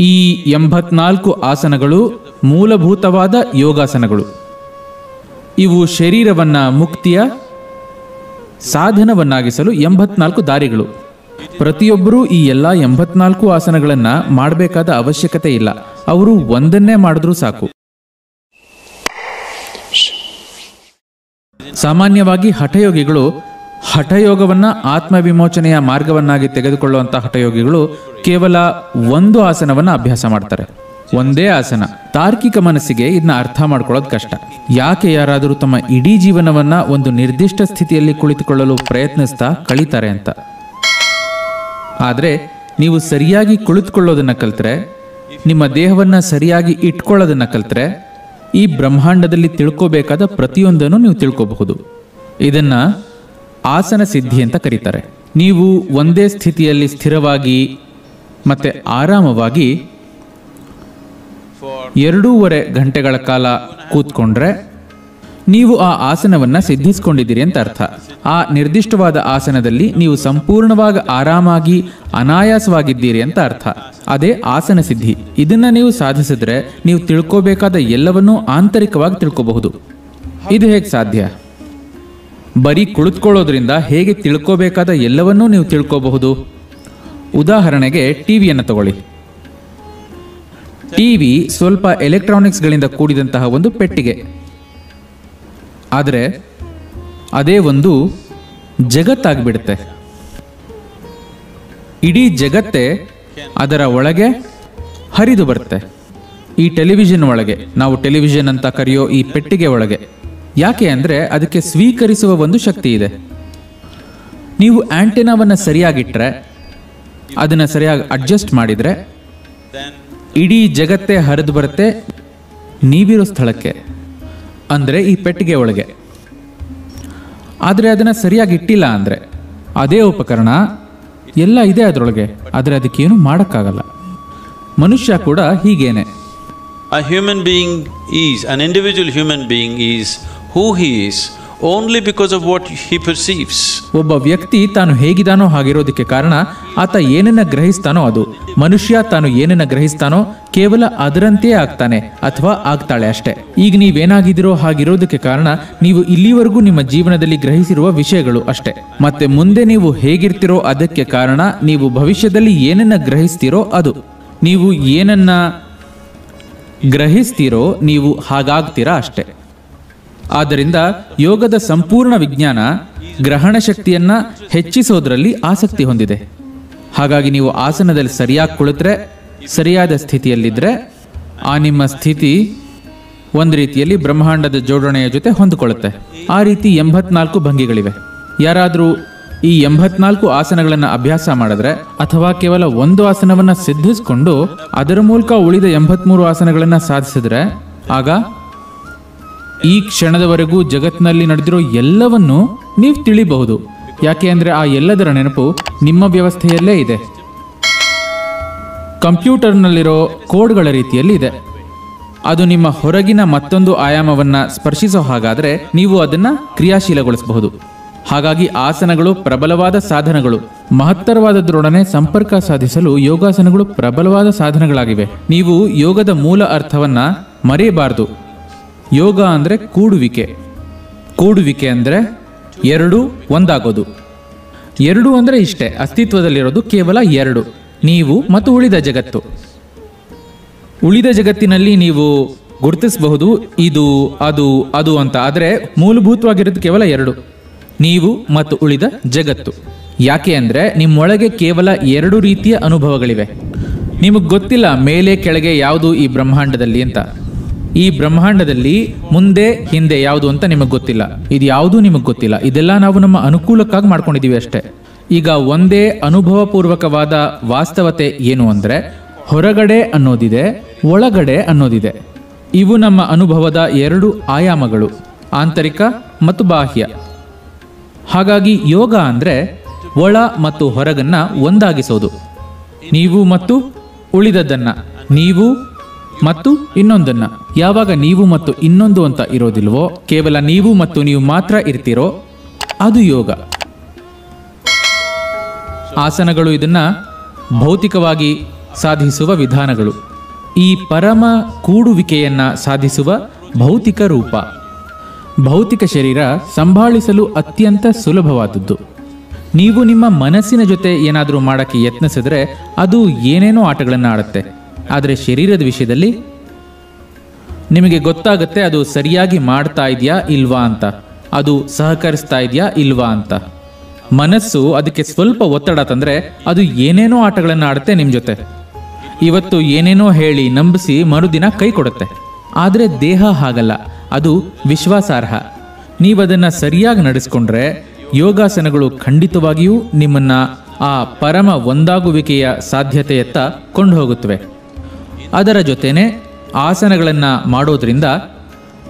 ಈ ಎಂಬತ್ನಾಲ್ಕು ಆಸನಗಳು ಮೂಲಭೂತವಾದ ಯೋಗಾಸನಗಳು. ಇವು ಶರೀರವನ್ನ ಮುಕ್ತಿಯ ಸಾಧನವನ್ನಾಗಿಸಲು ಎಂಬತ್ನಾಲ್ಕು ದಾರಿಗಳು. ಪ್ರತಿಯೊಬ್ಬರೂ ಈ ಎಲ್ಲ ಎಂಬತ್ನಾಲ್ಕು ಆಸನಗಳನ್ನು ಮಾಡಬೇಕಾದ ಅವಶ್ಯಕತೆ ಇಲ್ಲ. ಅವರು ಒಂದನ್ನೇ ಮಾಡಿದ್ರೂ ಸಾಕು. ಸಾಮಾನ್ಯವಾಗಿ ಹಠಯೋಗಿಗಳು ಹಠಯೋಗವನ್ನ ಆತ್ಮವಿಮೋಚನೆಯ ಮಾರ್ಗವನ್ನಾಗಿ ತೆಗೆದುಕೊಳ್ಳುವಂಥ ಹಠಯೋಗಿಗಳು ಕೇವಲ ಒಂದು ಆಸನವನ್ನ ಅಭ್ಯಾಸ ಮಾಡ್ತಾರೆ. ಒಂದೇ ಆಸನ. ತಾರ್ಕಿಕ ಮನಸ್ಸಿಗೆ ಇದನ್ನ ಅರ್ಥ ಮಾಡ್ಕೊಳ್ಳೋದು ಕಷ್ಟ. ಯಾಕೆ ಯಾರಾದರೂ ತಮ್ಮ ಇಡೀ ಜೀವನವನ್ನ ಒಂದು ನಿರ್ದಿಷ್ಟ ಸ್ಥಿತಿಯಲ್ಲಿ ಕುಳಿತುಕೊಳ್ಳಲು ಪ್ರಯತ್ನಿಸ್ತಾ ಕಳೀತಾರೆ ಅಂತ. ಆದರೆ, ನೀವು ಸರಿಯಾಗಿ ಕುಳಿತುಕೊಳ್ಳೋದನ್ನ ಕಲ್ತ್ರೆ, ನಿಮ್ಮ ದೇಹವನ್ನ ಸರಿಯಾಗಿ ಇಟ್ಕೊಳ್ಳೋದನ್ನ ಕಲ್ತ್ರೆ, ಈ ಬ್ರಹ್ಮಾಂಡದಲ್ಲಿ ತಿಳ್ಕೋಬೇಕಾದ ಪ್ರತಿಯೊಂದನ್ನು ನೀವು ತಿಳ್ಕೋಬಹುದು. ಇದನ್ನ ಆಸನ ಸಿದ್ಧಿ ಅಂತ ಕರೀತಾರೆ. ನೀವು ಒಂದೇ ಸ್ಥಿತಿಯಲ್ಲಿ ಸ್ಥಿರವಾಗಿ ಮತ್ತೆ ಆರಾಮವಾಗಿ ಎರಡೂವರೆ ಗಂಟೆಗಳ ಕಾಲ ಕೂತ್ಕೊಂಡ್ರೆ ನೀವು ಆ ಆಸನವನ್ನ ಸಿದ್ಧಿಸಿಕೊಂಡಿದ್ದೀರಿ ಅಂತ ಅರ್ಥ. ಆ ನಿರ್ದಿಷ್ಟವಾದ ಆಸನದಲ್ಲಿ ನೀವು ಸಂಪೂರ್ಣವಾಗಿ ಆರಾಮಾಗಿ, ಅನಾಯಾಸವಾಗಿದ್ದೀರಿ ಅಂತ ಅರ್ಥ. ಅದೇ ಆಸನ ಸಿದ್ಧಿ. ಇದನ್ನ ನೀವು ಸಾಧಿಸಿದ್ರೆ ನೀವು ತಿಳ್ಕೋಬೇಕಾದ ಎಲ್ಲವನ್ನೂ ಆಂತರಿಕವಾಗಿ ತಿಳ್ಕೋಬಹುದು. ಇದು ಹೇಗೆ ಸಾಧ್ಯ? ಬರೀ ಕುಳಿತುಕೊಳ್ಳೋದ್ರಿಂದ ಹೇಗೆ ತಿಳ್ಕೋಬೇಕಾದ ಎಲ್ಲವನ್ನೂ ನೀವು ತಿಳ್ಕೋಬಹುದು? ಉದಾಹರಣೆಗೆ ಟಿವಿಯನ್ನು ತಗೊಳ್ಳಿ. ಟಿವಿ ಸ್ವಲ್ಪ ಎಲೆಕ್ಟ್ರಾನಿಕ್ಸ್ಗಳಿಂದ ಕೂಡಿದಂತಹ ಒಂದು ಪೆಟ್ಟಿಗೆ. ಆದರೆ ಅದೇ ಒಂದು ಜಗತ್ತಾಗಿಬಿಡುತ್ತೆ. ಇಡೀ ಜಗತ್ತೇ ಅದರ ಒಳಗೆ ಹರಿದು ಬರುತ್ತೆ. ಈ ಟೆಲಿವಿಷನ್ ಒಳಗೆ, ನಾವು ಟೆಲಿವಿಷನ್ ಅಂತ ಕರೆಯೋ ಈ ಪೆಟ್ಟಿಗೆ ಒಳಗೆ. ಯಾಕೆ ಅಂದರೆ ಅದಕ್ಕೆ ಸ್ವೀಕರಿಸುವ ಒಂದು ಶಕ್ತಿ ಇದೆ. ನೀವು ಆಂಟೆನಾವನ್ನು ಸರಿಯಾಗಿಟ್ರೆ ಅದನ್ನು ಸರಿಯಾಗಿ ಅಡ್ಜಸ್ಟ್ ಮಾಡಿದರೆ ಇಡೀ ಜಗತ್ತೇ ಹರಿದು ಬರುತ್ತೆ, ನೀವಿರೋ ಸ್ಥಳಕ್ಕೆ, ಅಂದರೆ ಈ ಪೆಟ್ಟಿಗೆ ಒಳಗೆ. ಆದರೆ ಅದನ್ನು ಸರಿಯಾಗಿ ಇಟ್ಟಿಲ್ಲ ಅಂದರೆ ಅದೇ ಉಪಕರಣ, ಎಲ್ಲ ಇದೆ ಅದರೊಳಗೆ, ಆದರೆ ಅದಕ್ಕೇನು ಮಾಡೋಕ್ಕಾಗಲ್ಲ. ಮನುಷ್ಯ ಕೂಡ ಹೀಗೇನೆ. A human being is an individual human being is who he is. Only because of what he perceives. ಒಬ್ಬ ವ್ಯಕ್ತಿ ತಾನು ಹೇಗಿದಾನೋ ಹಾಗಿರೋದಕ್ಕೆ ಕಾರಣ ಆತ ಏನನ್ನ ಗ್ರಹಿಸ್ತಾನೋ ಅದು. ಮನುಷ್ಯ ತಾನು ಏನನ್ನ ಗ್ರಹಿಸ್ತಾನೋ ಕೇವಲ ಅದರಂತೆಯೇ ಆಗ್ತಾನೆ ಅಥವಾ ಆಗ್ತಾಳೆ ಅಷ್ಟೇ. ಈಗ ನೀವೇನಾಗಿದ್ದೀರೋ ಹಾಗಿರೋದಕ್ಕೆ ಕಾರಣ ನೀವು ಇಲ್ಲಿವರೆಗೂ ನಿಮ್ಮ ಜೀವನದಲ್ಲಿ ಗ್ರಹಿಸಿರುವ ವಿಷಯಗಳು ಅಷ್ಟೇ. ಮತ್ತೆ ಮುಂದೆ ನೀವು ಹೇಗಿರ್ತಿರೋ ಅದಕ್ಕೆ ಕಾರಣ ನೀವು ಭವಿಷ್ಯದಲ್ಲಿ ಏನನ್ನ ಗ್ರಹಿಸ್ತೀರೋ ಅದು. ನೀವು ಏನನ್ನ ಗ್ರಹಿಸ್ತೀರೋ ನೀವು ಹಾಗಾಗ್ತೀರಾ ಅಷ್ಟೇ. ಆದ್ದರಿಂದ ಯೋಗದ ಸಂಪೂರ್ಣ ವಿಜ್ಞಾನ ಗ್ರಹಣ ಶಕ್ತಿಯನ್ನ ಹೆಚ್ಚಿಸೋದ್ರಲ್ಲಿ ಆಸಕ್ತಿ ಹೊಂದಿದೆ. ಹಾಗಾಗಿ ನೀವು ಆಸನದಲ್ಲಿ ಸರಿಯಾಗಿ ಕುಳಿತರೆ, ಸರಿಯಾದ ಸ್ಥಿತಿಯಲ್ಲಿದ್ದರೆ ಆ ನಿಮ್ಮ ಸ್ಥಿತಿ ಒಂದು ರೀತಿಯಲ್ಲಿ ಬ್ರಹ್ಮಾಂಡದ ಜೋಡಣೆಯ ಜೊತೆ ಹೊಂದಿಕೊಳ್ಳುತ್ತೆ. ಆ ರೀತಿ ಎಂಬತ್ನಾಲ್ಕು ಭಂಗಿಗಳಿವೆ. ಯಾರಾದರೂ ಈ ಎಂಬತ್ನಾಲ್ಕು ಆಸನಗಳನ್ನು ಅಭ್ಯಾಸ ಮಾಡಿದ್ರೆ, ಅಥವಾ ಕೇವಲ ಒಂದು ಆಸನವನ್ನು ಸಿದ್ಧಿಸಿಕೊಂಡು ಅದರ ಮೂಲಕ ಉಳಿದ ಎಂಬತ್ಮೂರು ಆಸನಗಳನ್ನು ಸಾಧಿಸಿದ್ರೆ, ಆಗ ಈ ಕ್ಷಣದವರೆಗೂ ಜಗತ್ತಿನಲ್ಲಿ ನಡೆದಿರೋ ಎಲ್ಲವನ್ನು ನೀವು ತಿಳಿಬಹುದು. ಯಾಕೆ ಅಂದರೆ ಆ ಎಲ್ಲದರ ನೆನಪು ನಿಮ್ಮ ವ್ಯವಸ್ಥೆಯಲ್ಲೇ ಇದೆ. ಕಂಪ್ಯೂಟರ್ನಲ್ಲಿರೋ ಕೋಡ್ಗಳ ರೀತಿಯಲ್ಲಿ ಇದೆ. ಅದು ನಿಮ್ಮ ಹೊರಗಿನ ಮತ್ತೊಂದು ಆಯಾಮವನ್ನ ಸ್ಪರ್ಶಿಸೋ ಹಾಗಾದರೆ ನೀವು ಅದನ್ನ ಕ್ರಿಯಾಶೀಲಗೊಳಿಸಬಹುದು. ಹಾಗಾಗಿ ಆಸನಗಳು ಪ್ರಬಲವಾದ ಸಾಧನಗಳು. ಮಹತ್ತರವಾದದ್ರೊಡನೆ ಸಂಪರ್ಕ ಸಾಧಿಸಲು ಯೋಗಾಸನಗಳು ಪ್ರಬಲವಾದ ಸಾಧನಗಳಾಗಿವೆ. ನೀವು ಯೋಗದ ಮೂಲ ಅರ್ಥವನ್ನ ಮರೆಯಬಾರದು. ಯೋಗ ಅಂದರೆ ಕೂಡುವಿಕೆ. ಕೂಡುವಿಕೆ ಅಂದರೆ ಎರಡು ಒಂದಾಗೋದು. ಎರಡು ಅಂದರೆ ಇಷ್ಟೇ, ಅಸ್ತಿತ್ವದಲ್ಲಿರೋದು ಕೇವಲ ಎರಡು, ನೀವು ಮತ್ತು ಉಳಿದ ಜಗತ್ತು. ಉಳಿದ ಜಗತ್ತಿನಲ್ಲಿ ನೀವು ಗುರುತಿಸಬಹುದು, ಇದು, ಅದು ಅದು ಅಂತ, ಆದರೆ ಮೂಲಭೂತವಾಗಿರೋದು ಕೇವಲ ಎರಡು, ನೀವು ಮತ್ತು ಉಳಿದ ಜಗತ್ತು. ಯಾಕೆ ಅಂದರೆ ನಿಮ್ಮೊಳಗೆ ಕೇವಲ ಎರಡು ರೀತಿಯ ಅನುಭವಗಳಿವೆ. ನಿಮಗೆ ಗೊತ್ತಿಲ್ಲ, ಮೇಲೆ ಕೆಳಗೆ ಯಾವುದು ಈ ಬ್ರಹ್ಮಾಂಡದಲ್ಲಿ ಅಂತ. ಈ ಬ್ರಹ್ಮಾಂಡದಲ್ಲಿ ಮುಂದೆ, ಹಿಂದೆ ಯಾವುದು ಅಂತ ನಿಮಗೆ ಗೊತ್ತಿಲ್ಲ. ಇದು ಯಾವುದೂ ನಿಮಗೆ ಗೊತ್ತಿಲ್ಲ. ಇದೆಲ್ಲ ನಾವು ನಮ್ಮ ಅನುಕೂಲಕ್ಕಾಗಿ ಮಾಡ್ಕೊಂಡಿದ್ದೀವಿ ಅಷ್ಟೇ. ಈಗ ಒಂದೇ ಅನುಭವಪೂರ್ವಕವಾದ ವಾಸ್ತವತೆ ಏನು ಅಂದರೆ, ಹೊರಗಡೆ ಅನ್ನೋದಿದೆ, ಒಳಗಡೆ ಅನ್ನೋದಿದೆ. ಇವು ನಮ್ಮ ಅನುಭವದ ಎರಡು ಆಯಾಮಗಳು, ಆಂತರಿಕ ಮತ್ತು ಬಾಹ್ಯ. ಹಾಗಾಗಿ ಯೋಗ ಅಂದರೆ ಒಳ ಮತ್ತು ಹೊರಗನ್ನ ಒಂದಾಗಿಸೋದು. ನೀವು ಮತ್ತು ಉಳಿದದ್ದನ್ನ. ನೀವು ಮತ್ತು ಇನ್ನೊಂದನ್ನ, ಯಾವಾಗ ನೀವು ಮತ್ತು ಇನ್ನೊಂದು ಅಂತ ಇರೋದಿಲ್ವೋ, ಕೇವಲ ನೀವು ಮತ್ತು ನೀವು ಮಾತ್ರ ಇರ್ತೀರೋ, ಅದು ಯೋಗ. ಆಸನಗಳು ಇದನ್ನ ಭೌತಿಕವಾಗಿ ಸಾಧಿಸುವ ವಿಧಾನಗಳು. ಈ ಪರಮ ಕೂಡುವಿಕೆಯನ್ನ ಸಾಧಿಸುವ ಭೌತಿಕ ರೂಪ. ಭೌತಿಕ ಶರೀರ ಸಂಭಾಳಿಸಲು ಅತ್ಯಂತ ಸುಲಭವಾದದ್ದು. ನೀವು ನಿಮ್ಮ ಮನಸ್ಸಿನ ಜೊತೆ ಏನಾದರೂ ಮಾಡೋಕ್ಕೆ ಯತ್ನಿಸಿದ್ರೆ ಅದು ಏನೇನೋ ಆಟಗಳನ್ನು ಆಡುತ್ತೆ. ಆದರೆ ಶರೀರದ ವಿಷಯದಲ್ಲಿ ನಿಮಗೆ ಗೊತ್ತಾಗುತ್ತೆ ಅದು ಸರಿಯಾಗಿ ಮಾಡ್ತಾ ಇದೆಯಾ ಇಲ್ವಾ ಅಂತ. ಅದು ಸಹಕರಿಸ್ತಾ ಇದೆಯಾ ಇಲ್ವಾ ಅಂತ. ಮನಸ್ಸು ಅದಕ್ಕೆ ಸ್ವಲ್ಪ ಒತ್ತಡ ತಂದರೆ ಅದು ಏನೇನೋ ಆಟಗಳನ್ನು ಆಡುತ್ತೆ ನಿಮ್ಮ ಜೊತೆ. ಇವತ್ತು ಏನೇನೋ ಹೇಳಿ ನಂಬಿಸಿ ಮರುದಿನ ಕೈ ಕೊಡುತ್ತೆ. ಆದರೆ ದೇಹ ಹಾಗಲ್ಲ, ಅದು ವಿಶ್ವಾಸಾರ್ಹ. ನೀವದನ್ನು ಸರಿಯಾಗಿ ನಡೆಸ್ಕೊಂಡ್ರೆ ಯೋಗಾಸನಗಳು ಖಂಡಿತವಾಗಿಯೂ ನಿಮ್ಮನ್ನು ಆ ಪರಮ ಒಂದಾಗುವಿಕೆಯ ಸಾಧ್ಯತೆಯತ್ತ ಕೊಂಡು ಹೋಗುತ್ತವೆ ಅದರ ಜೊತೆನೆ ಆಸನಗಳನ್ನು ಮಾಡೋದ್ರಿಂದ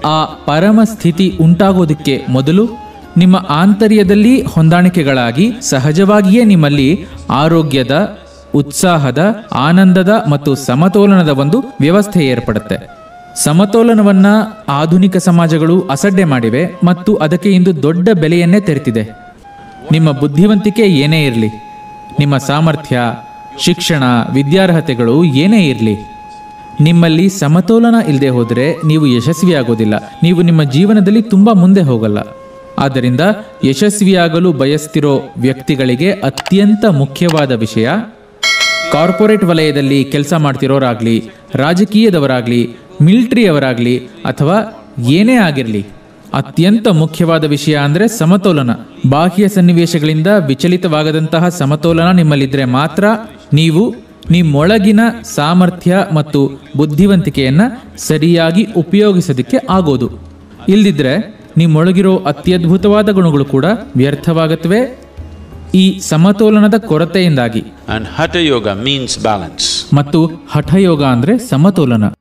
ಆ ಪರಮ ಸ್ಥಿತಿ ಉಂಟಾಗೋದಕ್ಕೆ ಮೊದಲು ನಿಮ್ಮ ಆಂತರ್ಯದಲ್ಲಿ ಹೊಂದಾಣಿಕೆಗಳಾಗಿ ಸಹಜವಾಗಿಯೇ ನಿಮ್ಮಲ್ಲಿ ಆರೋಗ್ಯದ, ಉತ್ಸಾಹದ, ಆನಂದದ ಮತ್ತು ಸಮತೋಲನದ ಒಂದು ವ್ಯವಸ್ಥೆ ಏರ್ಪಡುತ್ತೆ. ಸಮತೋಲನವನ್ನ ಆಧುನಿಕ ಸಮಾಜಗಳು ಅಸಡ್ಡೆ ಮಾಡಿವೆ ಮತ್ತು ಅದಕ್ಕೆ ಇಂದು ದೊಡ್ಡ ಬೆಲೆಯನ್ನೇ ತೆರೆತಿದೆ. ನಿಮ್ಮ ಬುದ್ಧಿವಂತಿಕೆ ಏನೇ ಇರಲಿ, ನಿಮ್ಮ ಸಾಮರ್ಥ್ಯ, ಶಿಕ್ಷಣ, ವಿದ್ಯಾರ್ಹತೆಗಳು ಏನೇ ಇರಲಿ ನಿಮ್ಮಲ್ಲಿ ಸಮತೋಲನ ಇಲ್ಲದೆ ಹೋದರೆ ನೀವು ಯಶಸ್ವಿಯಾಗೋದಿಲ್ಲ. ನೀವು ನಿಮ್ಮ ಜೀವನದಲ್ಲಿ ತುಂಬ ಮುಂದೆ ಹೋಗಲ್ಲ. ಆದ್ದರಿಂದ ಯಶಸ್ವಿಯಾಗಲು ಬಯಸ್ತಿರೋ ವ್ಯಕ್ತಿಗಳಿಗೆ ಅತ್ಯಂತ ಮುಖ್ಯವಾದ ವಿಷಯ, ಕಾರ್ಪೊರೇಟ್ ವಲಯದಲ್ಲಿ ಕೆಲಸ ಮಾಡ್ತಿರೋರಾಗಲಿ, ರಾಜಕೀಯದವರಾಗಲಿ, ಮಿಲ್ಟ್ರಿಯವರಾಗಲಿ ಅಥವಾ ಏನೇ ಆಗಿರಲಿ, ಅತ್ಯಂತ ಮುಖ್ಯವಾದ ವಿಷಯ ಅಂದರೆ ಸಮತೋಲನ. ಬಾಹ್ಯ ಸನ್ನಿವೇಶಗಳಿಂದ ವಿಚಲಿತವಾಗದಂತಹ ಸಮತೋಲನ ನಿಮ್ಮಲ್ಲಿದ್ದರೆ ಮಾತ್ರ ನೀವು ನಿಮ್ಮೊಳಗಿನ ಸಾಮರ್ಥ್ಯ ಮತ್ತು ಬುದ್ಧಿವಂತಿಕೆಯನ್ನು ಸರಿಯಾಗಿ ಉಪಯೋಗಿಸೋದಕ್ಕೆ ಆಗೋದು. ಇಲ್ದಿದ್ರೆ ನಿಮ್ಮೊಳಗಿರೋ ಅತ್ಯದ್ಭುತವಾದ ಗುಣಗಳು ಕೂಡ ವ್ಯರ್ಥವಾಗತ್ವೆ ಈ ಸಮತೋಲನದ ಕೊರತೆಯಿಂದಾಗಿ. Yoga means balance. ಮತ್ತು ಹಠಯೋಗ ಅಂದ್ರೆ ಸಮತೋಲನ.